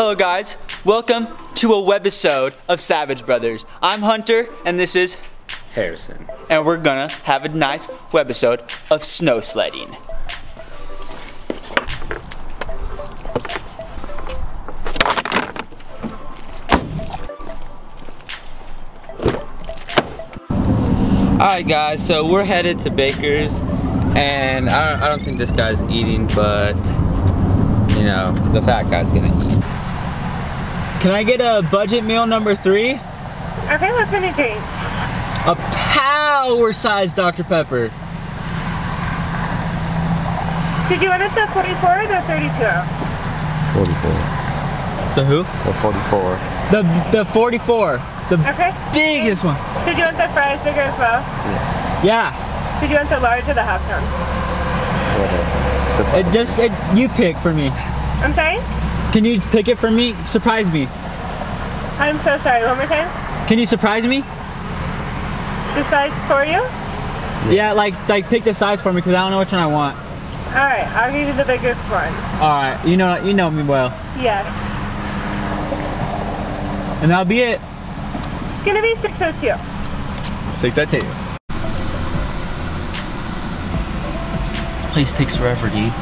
Hello guys, welcome to a webisode of Savage Brothers. I'm Hunter and this is Harrison. and we're gonna have a nice webisode of snow sledding. Alright guys, so we're headed to Baker's and I don't, I don't think this guy's eating, but you know, the fat guy's gonna eat. Can I get a budget meal number three? Okay, what's in your drink? A power size Dr. Pepper. Did you want it the 44 or the 32? 44. The who? The 44. The the 44. The Okay. biggest one. Did you want the fries bigger as well? Yeah. Did you want the large or the half pound? Whatever. It just it, you pick for me. I'm sorry? Can you pick it for me? Surprise me. I'm so sorry. One more time. Can you surprise me? The size for you? Yeah, like like pick the size for me because I don't know which one I want. Alright, I'll give you the biggest one. All right, you know you know me well, Yes. and that'll be it. It's gonna be 602. Six oh that oh two. This place takes forever, dude.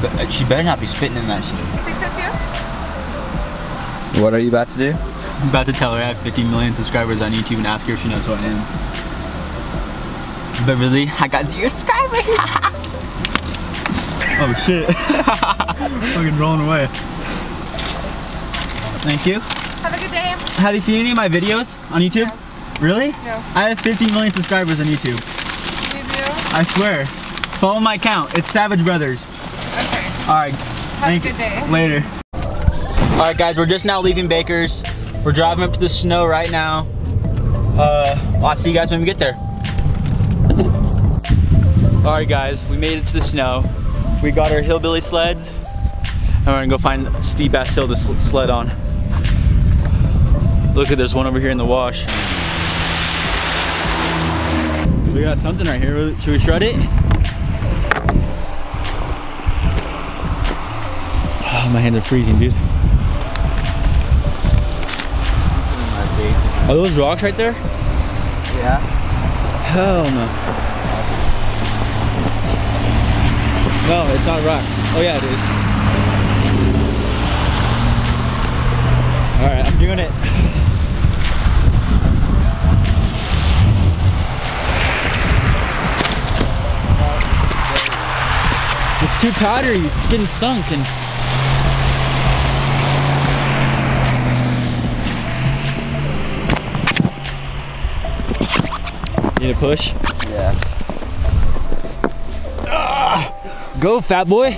But uh, she better not be spitting in that shit. 602? What are you about to do? I'm about to tell her I have 50 million subscribers on YouTube and ask her if she knows who I am. But really, I got zero subscribers. oh shit. Fucking rolling away. Thank you. Have a good day. Have you seen any of my videos on YouTube? No. Really? No. I have 50 million subscribers on YouTube. You do? I swear. Follow my account. It's Savage Brothers. Okay. All right. Have Thank a good day. Later. All right, guys. We're just now leaving Baker's. We're driving up to the snow right now. Uh, I'll see you guys when we get there. All right, guys. We made it to the snow. We got our hillbilly sleds, and we're gonna go find a steep ass hill to sl- sled on. Look at there's one over here in the wash. We got something right here. Should we shred it? My hands are freezing, dude. Are those rocks right there? Yeah. Hell no. No, it's not a rock. Oh yeah, it is. All right, I'm doing it. It's too powdery. It's getting sunk and. Need a push? Yeah. Go, fat boy.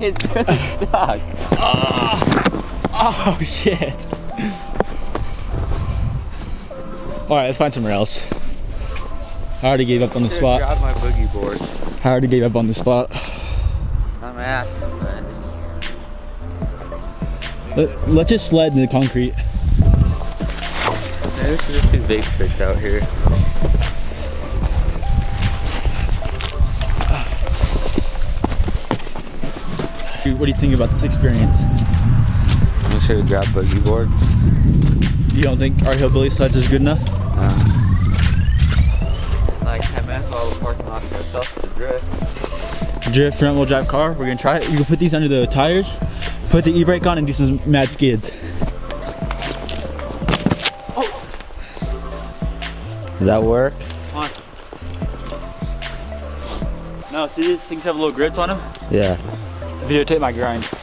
it's stuck. Ah. Ah, oh shit. All right, let's find somewhere else. I already gave up on the spot. Grab my boogie boards. I already gave up on the spot. I'm asking, but Let, let's just sled in the concrete. maybe this is just too big tricks out here. What do you think about this experience? Make sure to grab boogie boards. You don't think our hillbilly sleds is good enough? Um, like 10 minutes while we're parking off ourselves to drift. Drift front wheel drive car. We're gonna try it. You can put these under the tires, put the e-brake on, and do some mad skids. Does that work? Come on. No, see these things have a little grips on them? Yeah. Videotape my grind.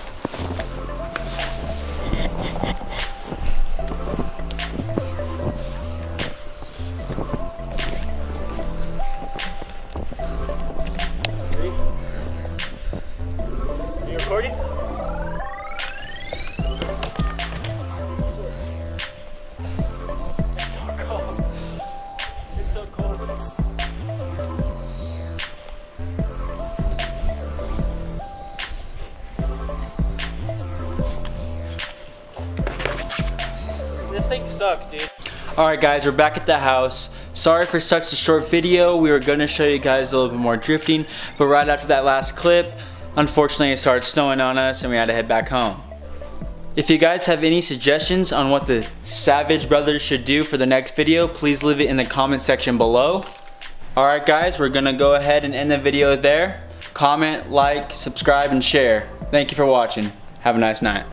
Thing sucks, dude. All right, guys, we're back at the house. Sorry for such a short video. We were gonna show you guys a little bit more drifting, but right after that last clip, unfortunately it started snowing on us and we had to head back home. If you guys have any suggestions on what the Savage Brothers should do for the next video, please leave it in the comment section below. Alright guys, we're gonna go ahead and end the video there. Comment, like, subscribe, and share. Thank you for watching. Have a nice night.